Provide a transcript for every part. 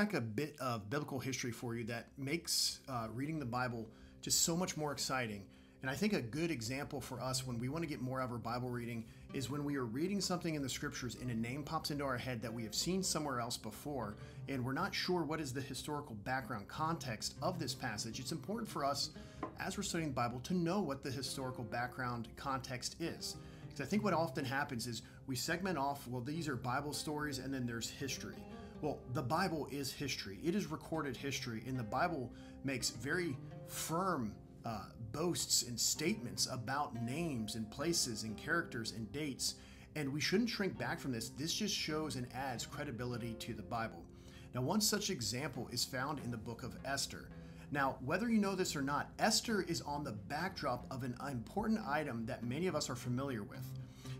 unpack a bit of biblical history for you that makes uh, reading the Bible just so much more exciting. And I think a good example for us when we want to get more out of our Bible reading is when we are reading something in the scriptures and a name pops into our head that we have seen somewhere else before, and we're not sure what is the historical background context of this passage. It's important for us, as we're studying the Bible, to know what the historical background context is. Because I think what often happens is we segment off, well, these are Bible stories, and then there's history. Well, the Bible is history. It is recorded history, and the Bible makes very firm uh, boasts and statements about names and places and characters and dates. And we shouldn't shrink back from this. This just shows and adds credibility to the Bible. Now, one such example is found in the book of Esther. Now, whether you know this or not, Esther is on the backdrop of an important item that many of us are familiar with.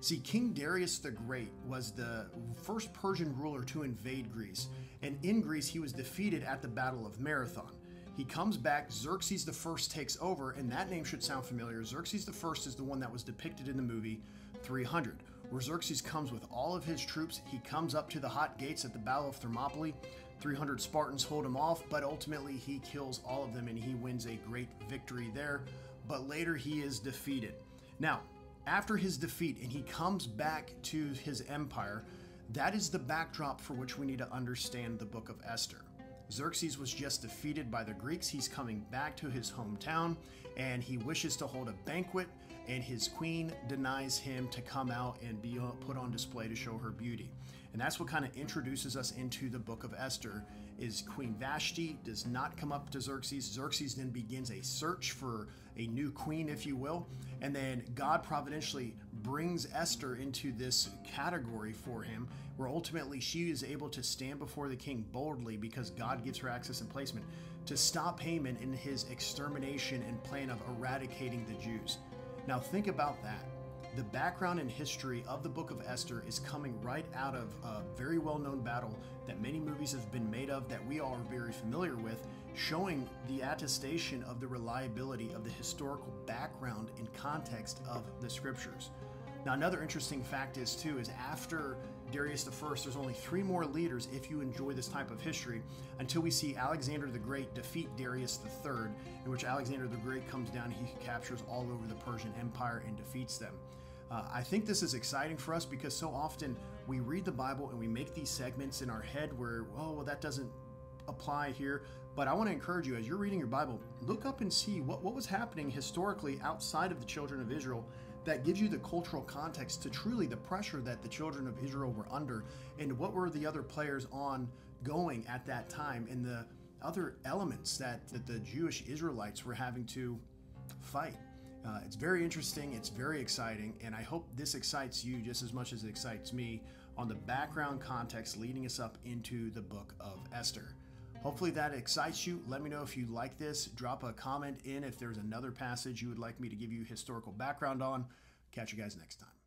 See, King Darius the Great was the first Persian ruler to invade Greece, and in Greece he was defeated at the Battle of Marathon. He comes back, Xerxes the First takes over, and that name should sound familiar. Xerxes the First is the one that was depicted in the movie 300, where Xerxes comes with all of his troops. He comes up to the hot gates at the Battle of Thermopylae. 300 Spartans hold him off, but ultimately he kills all of them and he wins a great victory there. But later he is defeated. Now, after his defeat and he comes back to his empire, that is the backdrop for which we need to understand the book of Esther. Xerxes was just defeated by the Greeks. He's coming back to his hometown and he wishes to hold a banquet, and his queen denies him to come out and be uh, put on display to show her beauty. And that's what kind of introduces us into the book of Esther is Queen Vashti does not come up to Xerxes. Xerxes then begins a search for a new queen, if you will. And then God providentially brings Esther into this category for him, where ultimately she is able to stand before the king boldly because God gives her access and placement to stop Haman in his extermination and plan of eradicating the Jews. Now, think about that. The background and history of the book of Esther is coming right out of a very well known battle that many movies have been made of that we all are very familiar with, showing the attestation of the reliability of the historical background and context of the scriptures. Now, another interesting fact is, too, is after Darius I, there's only three more leaders if you enjoy this type of history until we see Alexander the Great defeat Darius III, in which Alexander the Great comes down, he captures all over the Persian Empire and defeats them. Uh, I think this is exciting for us because so often we read the Bible and we make these segments in our head where, oh, well, that doesn't apply here. But I want to encourage you as you're reading your Bible, look up and see what, what was happening historically outside of the children of Israel that gives you the cultural context to truly the pressure that the children of Israel were under and what were the other players on going at that time and the other elements that, that the Jewish Israelites were having to fight. Uh, it's very interesting, it's very exciting, and I hope this excites you just as much as it excites me on the background context leading us up into the book of Esther. Hopefully that excites you. Let me know if you like this. Drop a comment in if there's another passage you would like me to give you historical background on. Catch you guys next time.